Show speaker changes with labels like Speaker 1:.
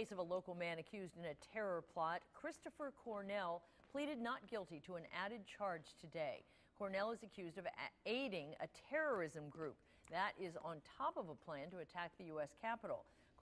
Speaker 1: case of a local man accused in a terror plot, Christopher Cornell pleaded not guilty to an added charge today. Cornell is accused of aiding a terrorism group that is on top of a plan to attack the U.S. Capitol.